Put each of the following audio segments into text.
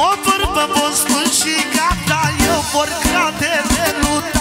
O vorbă, vostul și gata Eu vor cratele nu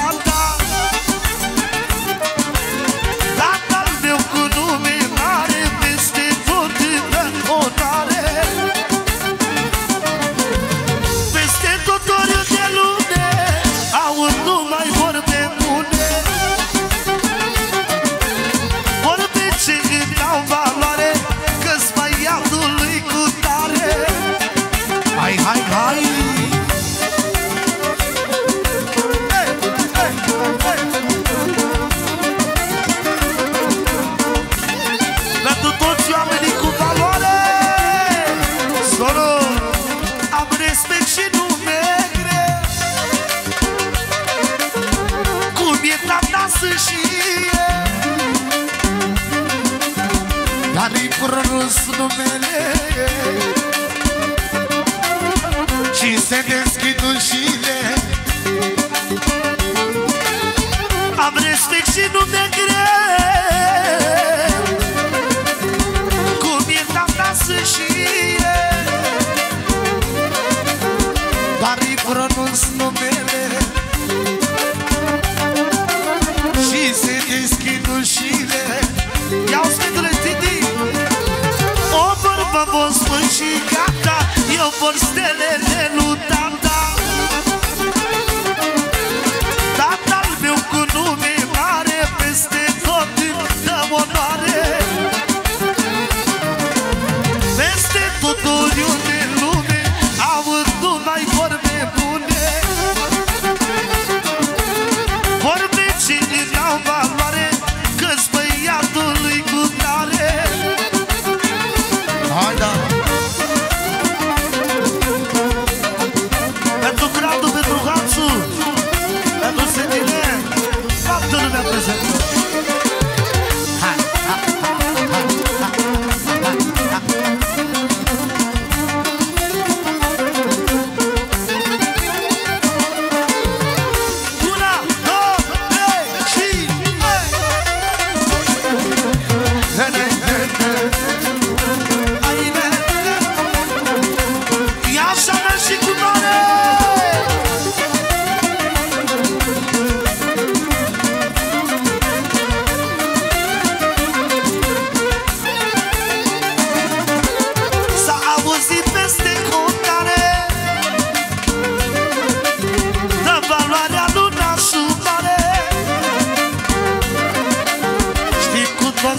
veșnicie Dar îi prorus numele. Și se deschid ușile. Am respect și nu ne vor stelele nu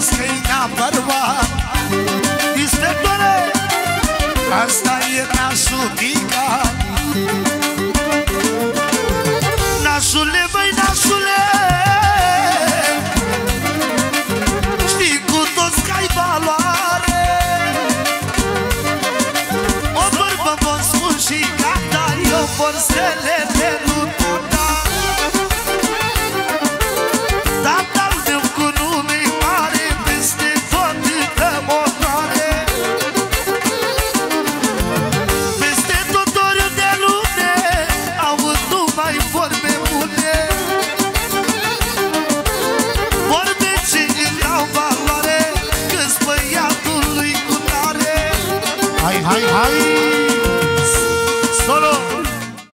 strâna bărbat Este dore, asta e nasul picat Nasule, băi, nasule Știi cu toți că ai valoare. O bărbă pot spun și gata, eu pot să le